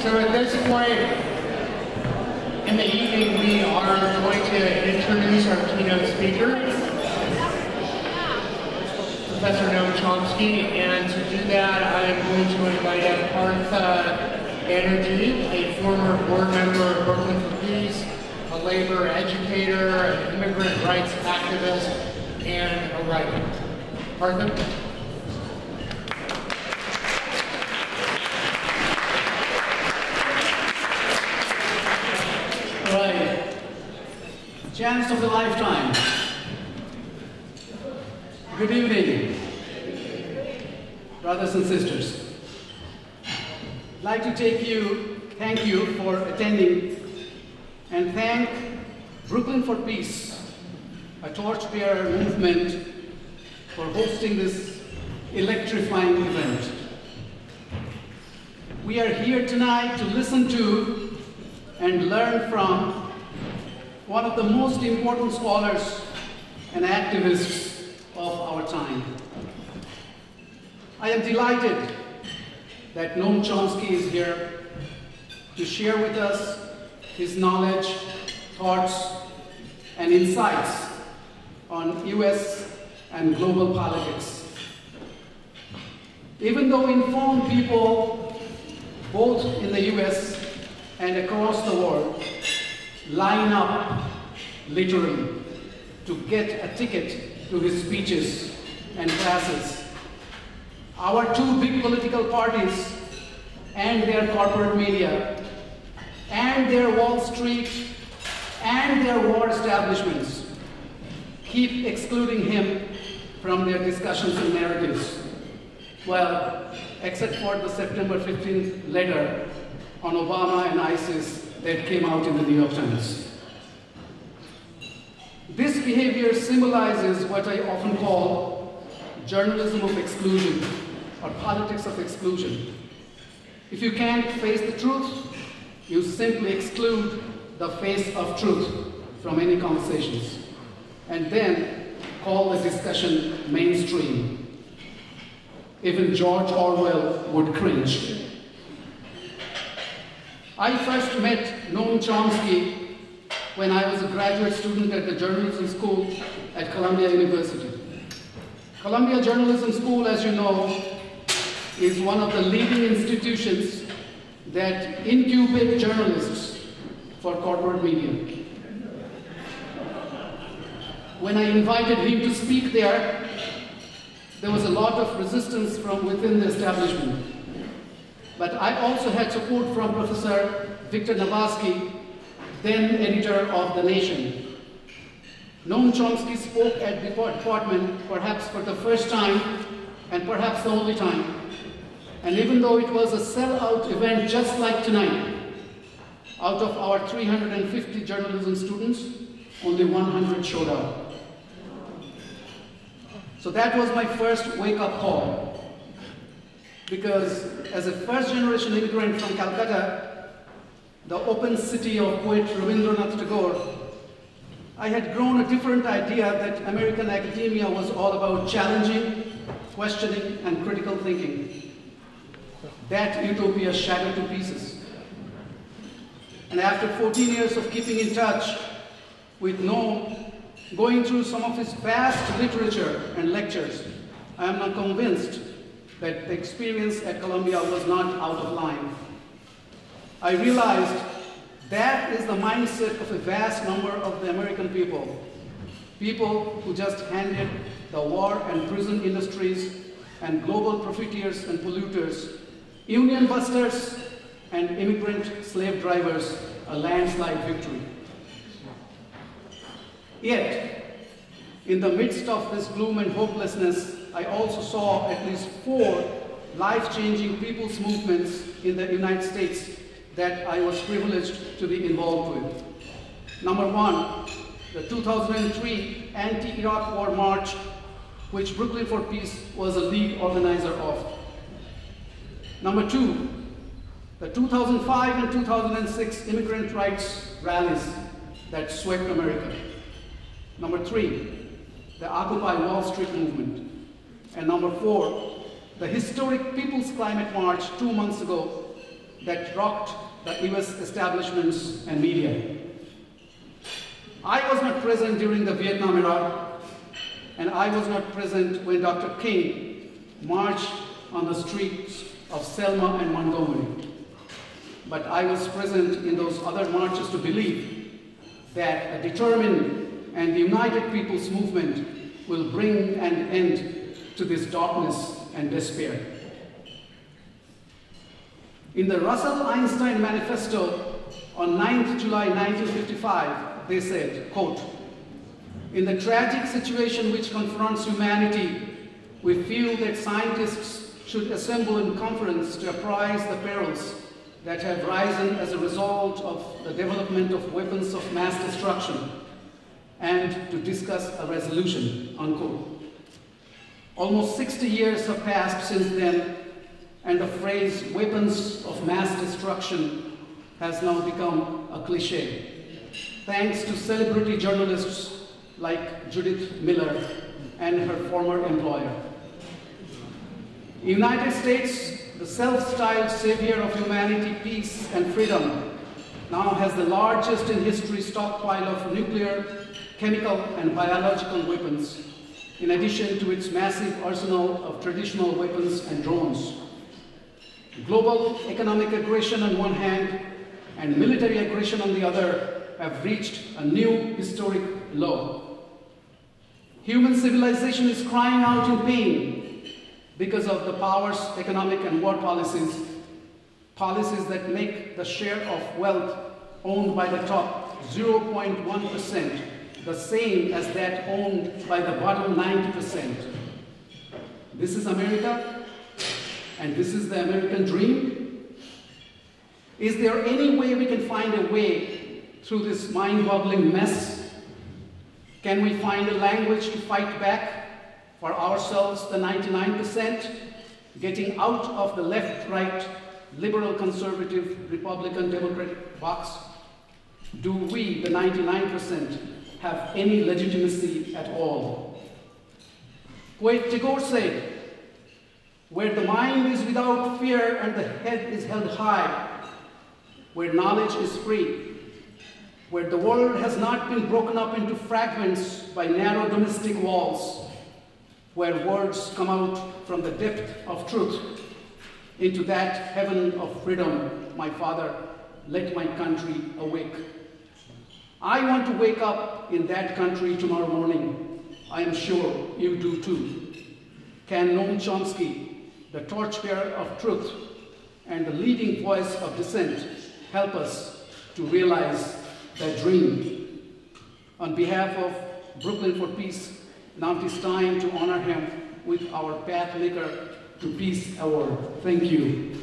So at this point in the evening, we are going to introduce our keynote speaker, Professor Noam Chomsky, and to do that, I am going to invite up Partha Banerjee, a former board member of Brooklyn for Peace, a labor educator, an immigrant rights activist, and a writer. Partha? Chance of a lifetime. Good evening, brothers and sisters. I'd like to take you, thank you for attending and thank Brooklyn for Peace, a torchbearer movement, for hosting this electrifying event. We are here tonight to listen to and learn from one of the most important scholars and activists of our time. I am delighted that Noam Chomsky is here to share with us his knowledge, thoughts, and insights on US and global politics. Even though informed people, both in the US and across the world line up literally to get a ticket to his speeches and classes. Our two big political parties and their corporate media and their Wall Street and their war establishments keep excluding him from their discussions and narratives. Well, except for the September 15th letter on Obama and ISIS that came out in the New York Times. This behavior symbolizes what I often call journalism of exclusion or politics of exclusion. If you can't face the truth, you simply exclude the face of truth from any conversations and then call the discussion mainstream. Even George Orwell would cringe. I first met Noam Chomsky when I was a graduate student at the journalism school at Columbia University. Columbia Journalism School, as you know, is one of the leading institutions that incubate journalists for corporate media. When I invited him to speak there, there was a lot of resistance from within the establishment. But I also had support from Professor Victor Navasky, then editor of The Nation. Noam Chomsky spoke at the department perhaps for the first time and perhaps the only time. And even though it was a sellout event just like tonight, out of our 350 journalism students, only 100 showed up. So that was my first wake-up call because as a first generation immigrant from Calcutta, the open city of poet Rabindranath Tagore, I had grown a different idea that American academia was all about challenging, questioning, and critical thinking. That utopia shattered to pieces. And after 14 years of keeping in touch with Noam, going through some of his vast literature and lectures, I am not convinced that the experience at Columbia was not out of line. I realized that is the mindset of a vast number of the American people. People who just handed the war and prison industries and global profiteers and polluters, union busters and immigrant slave drivers a landslide victory. Yet, in the midst of this gloom and hopelessness, I also saw at least four life-changing people's movements in the United States that I was privileged to be involved with. Number one, the 2003 anti-Iraq war march, which Brooklyn for Peace was a lead organizer of. Number two, the 2005 and 2006 immigrant rights rallies that swept America. Number three, the Occupy Wall Street movement. And number four, the historic People's Climate March two months ago, that rocked the US establishments and media. I was not present during the Vietnam era, and I was not present when Dr. King marched on the streets of Selma and Montgomery. But I was present in those other marches to believe that a determined and united people's movement will bring an end to this darkness and despair. In the Russell Einstein Manifesto on 9th July 1955, they said, quote, in the tragic situation which confronts humanity, we feel that scientists should assemble in conference to apprise the perils that have risen as a result of the development of weapons of mass destruction and to discuss a resolution, unquote. Almost 60 years have passed since then, and the phrase weapons of mass destruction has now become a cliche. Thanks to celebrity journalists like Judith Miller and her former employer. United States, the self-styled savior of humanity, peace, and freedom, now has the largest in history stockpile of nuclear, chemical, and biological weapons, in addition to its massive arsenal of traditional weapons and drones. Global economic aggression on one hand and military aggression on the other have reached a new historic low. Human civilization is crying out in pain because of the power's economic and war policies, policies that make the share of wealth owned by the top 0.1% the same as that owned by the bottom 90%. This is America, and this is the American dream. Is there any way we can find a way through this mind-boggling mess? Can we find a language to fight back for ourselves, the 99%, getting out of the left-right, liberal, conservative, Republican, Democratic box? Do we, the 99%, have any legitimacy at all? Poet Tagore said, where the mind is without fear and the head is held high, where knowledge is free, where the world has not been broken up into fragments by narrow domestic walls, where words come out from the depth of truth into that heaven of freedom, my Father, let my country awake. I want to wake up in that country tomorrow morning. I am sure you do too. Can Noam Chomsky, the torchbearer of truth and the leading voice of dissent, help us to realize that dream? On behalf of Brooklyn for Peace, now it is time to honor him with our Pathmaker to Peace Award. Thank you.